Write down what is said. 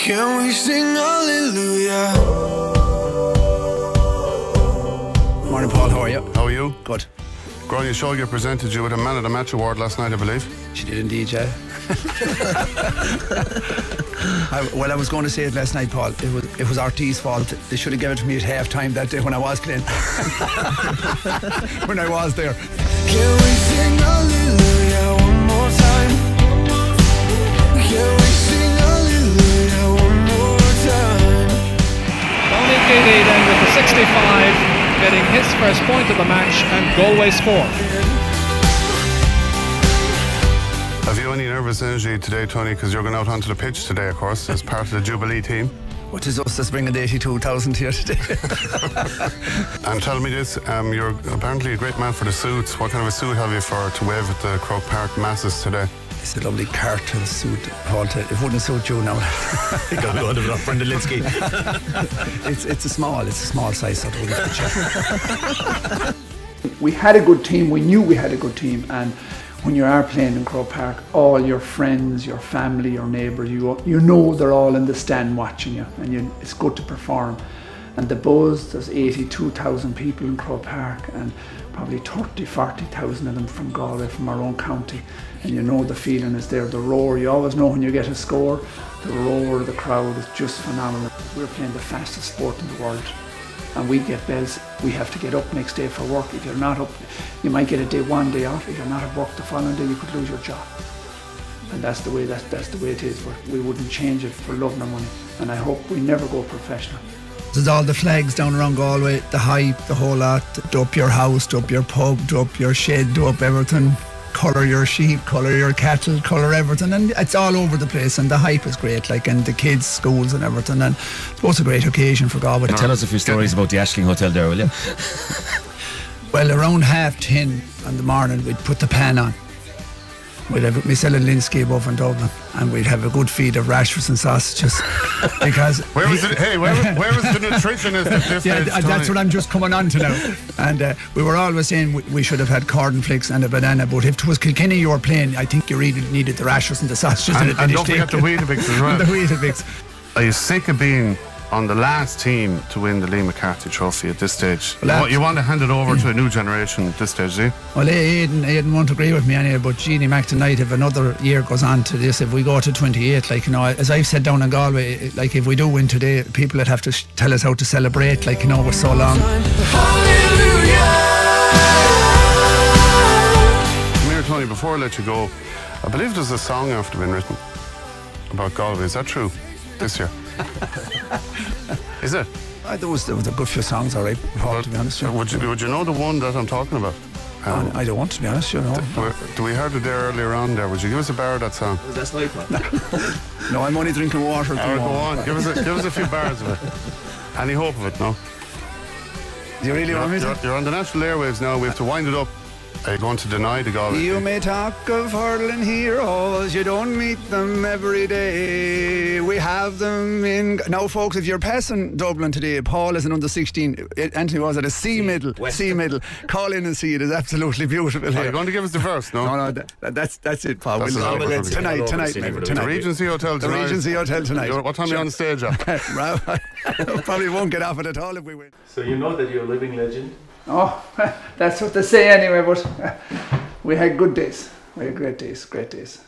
Can we sing hallelujah? Morning, Paul. How are you? How are you? Good. Gráinne Seoige presented you with a Man of the Match award last night, I believe. She did indeed, yeah. I, well, I was going to say it last night, Paul. It was it was RTÉ's fault. They should have given it to me at half time that day when I was playing. when I was there. 65, getting his first point of the match and Galway score. Have you any nervous energy today, Tony? Because you're going out onto the pitch today, of course, as part of the Jubilee team. What is us that's bringing the 82,000 here today? And tell me this, um, you're apparently a great man for the suits. What kind of a suit have you for to wave at the Croke Park masses today? It's a lovely cartel suit, Paul. To, it wouldn't suit you now. Got to go to Brendan Lynskey. it's, it's a small, it's a small size, so it wouldn't fit we had a good team. We knew we had a good team, and when you are playing in Croke Park, all your friends, your family, your neighbours, you you know they're all in the stand watching you, and you, it's good to perform. And the buzz, there's 82,000 people in Croke Park, and probably 30, 40,000 of them from Galway, from our own county, and you know the feeling is there. The roar, you always know when you get a score. The roar of the crowd is just phenomenal. We're playing the fastest sport in the world and we get bells. We have to get up next day for work. If you're not up, you might get a day one day off. If you're not at work the following day, you could lose your job. And that's the way that's that's the way it is. We wouldn't change it for love nor money. And I hope we never go professional. There's all the flags down around Galway, the hype, the whole lot. Do up your house, do up your pub, do up your shed, do up everything. Colour your sheep, colour your cattle, colour everything, and it's all over the place. And the hype is great, like and the kids' schools and everything. And it's both a great occasion for Galway. Tell us a few stories about the Ashling Hotel there, will you? Well, around half ten in the morning, we'd put the pan on. We'd have myself and Lynskey above in Dublin, and we'd have a good feed of rashers and sausages because Where was it? Hey, where, where was the nutritionist at this Yeah, th- that's what I'm just coming on to now. And uh, we were always saying we, we should have had cornflakes and a banana, but if it was Kilkenny you were playing, I think you really needed the rashers and the sausages And, and, and don't forget the. Weetabix as well. the Weetabix. Are you sick of being on the last team to win the Liam MacCarthy Trophy at this stage? Well, you, want, you want to hand it over to a new generation at this stage, do you? Well, Aidan, Aidan won't agree with me anyway, but Jeannie Mac tonight, if another year goes on to this, if we go to 28, like, you know, as I've said down in Galway, like, if we do win today, people that have to tell us how to celebrate, like, you know, we're so long. Come here, Tony, before I let you go, I believe there's a song after been written about Galway. Is that true? This year? Is it? Uh, there, was, there was a good few songs, all right, Paul, to be honest. Would you, would you know the one that I'm talking about? Um, I, I don't want to be honest, you know. we- do we heard it there earlier on there? Would you give us a bar of that song? That's like No, I'm only drinking water. at the All right, go moment. on. Give us, a, give us a few bars of it. Any hope of it, no? Do you really You're, want me you're, to? you're on the national airwaves now. We have to wind it up. Are you going to deny the Galway? You may talk of hurling heroes, you don't meet them every day. We have them in. Now, folks, if you're passing Dublin today, Paul is an under 16. eh, Anthony was at a C middle. C middle. Call in and see it. It's absolutely beautiful Are you here. going to give us the first? no? No, no, that, that- that's that's it, Paul. That's We'll- all right, we'll- we'll- tonight, tonight, maybe, The tonight. Regency Hotel The tonight. Regency Hotel tonight. You're- what time are you on the stage at? Probably won't get off it at all if we win. So you know that you're a living legend? Oh, that's what they say anyway. But we had good days. We had great days. Great days.